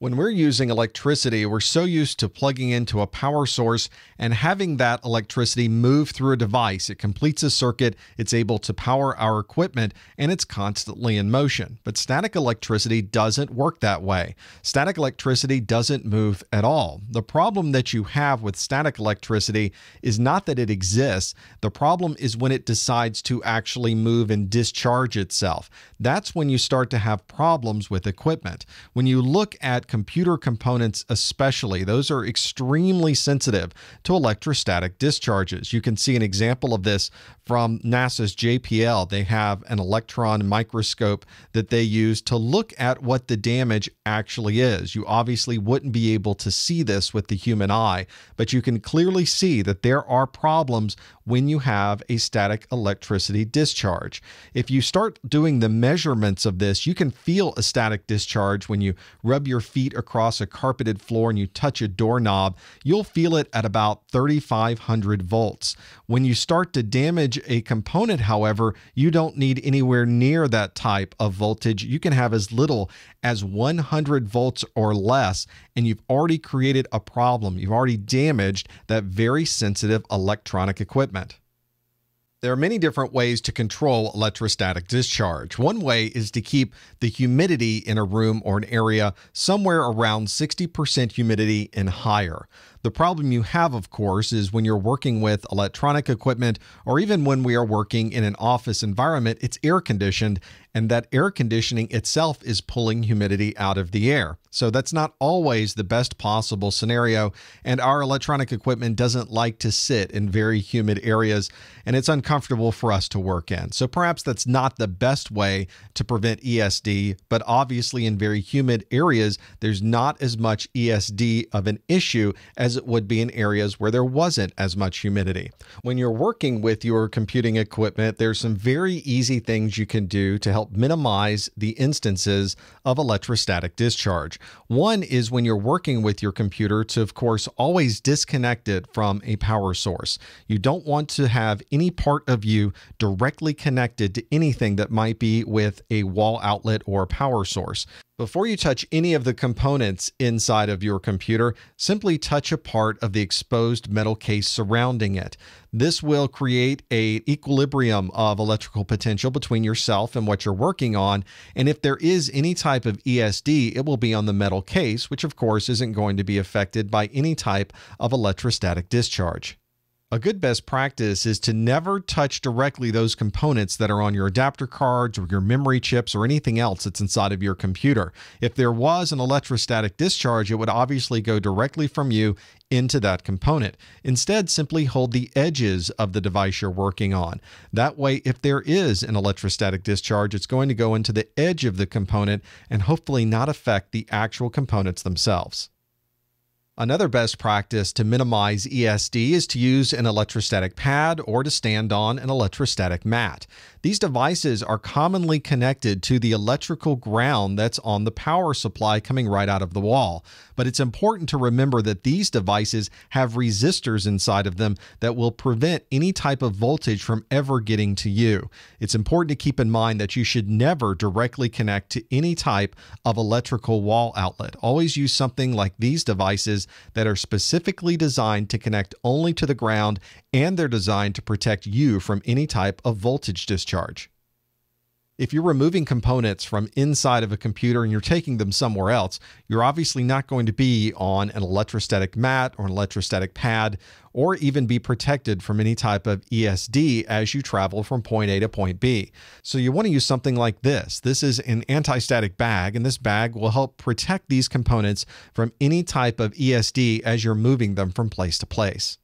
When we're using electricity, we're so used to plugging into a power source and having that electricity move through a device. It completes a circuit, it's able to power our equipment, and it's constantly in motion. But static electricity doesn't work that way. Static electricity doesn't move at all. The problem that you have with static electricity is not that it exists, the problem is when it decides to actually move and discharge itself. That's when you start to have problems with equipment. When you look at computer components, especially, those are extremely sensitive to electrostatic discharges. You can see an example of this from NASA's JPL. They have an electron microscope that they use to look at what the damage actually is. You obviously wouldn't be able to see this with the human eye, but you can clearly see that there are problems when you have a static electricity discharge. If you start doing the measurements of this, you can feel a static discharge when you rub your feet across a carpeted floor and you touch a doorknob. You'll feel it at about 3,500 volts. When you start to damage a component, however, you don't need anywhere near that type of voltage. You can have as little as 100 volts or less, and you've already created a problem. You've already damaged that very sensitive electronic equipment. There are many different ways to control electrostatic discharge. One way is to keep the humidity in a room or an area somewhere around 60% humidity and higher. The problem you have, of course, is when you're working with electronic equipment or even when we are working in an office environment, it's air conditioned, and that air conditioning itself is pulling humidity out of the air. So that's not always the best possible scenario, and our electronic equipment doesn't like to sit in very humid areas, and it's uncomfortable for us to work in. So perhaps that's not the best way to prevent ESD, but obviously in very humid areas, there's not as much ESD of an issue as it would be in areas where there wasn't as much humidity. When you're working with your computing equipment, there's some very easy things you can do to help minimize the instances of electrostatic discharge. One is when you're working with your computer to, of course, always disconnect it from a power source. You don't want to have any part of you directly connected to anything that might be with a wall outlet or power source. Before you touch any of the components inside of your computer, simply touch a part of the exposed metal case surrounding it. This will create a equilibrium of electrical potential between yourself and what you're working on. And if there is any type of ESD, it will be on the metal case, which of course isn't going to be affected by any type of electrostatic discharge. A good best practice is to never touch directly those components that are on your adapter cards or your memory chips or anything else that's inside of your computer. If there was an electrostatic discharge, it would obviously go directly from you into that component. Instead, simply hold the edges of the device you're working on. That way, if there is an electrostatic discharge, it's going to go into the edge of the component and hopefully not affect the actual components themselves. Another best practice to minimize ESD is to use an electrostatic pad or to stand on an electrostatic mat. These devices are commonly connected to the electrical ground that's on the power supply coming right out of the wall. But it's important to remember that these devices have resistors inside of them that will prevent any type of voltage from ever getting to you. It's important to keep in mind that you should never directly connect to any type of electrical wall outlet. Always use something like these devices that are specifically designed to connect only to the ground and they're designed to protect you from any type of voltage discharge. If you're removing components from inside of a computer and you're taking them somewhere else, you're obviously not going to be on an electrostatic mat or an electrostatic pad or even be protected from any type of ESD as you travel from point A to point B. So you want to use something like this. This is an anti-static bag and this bag will help protect these components from any type of ESD as you're moving them from place to place.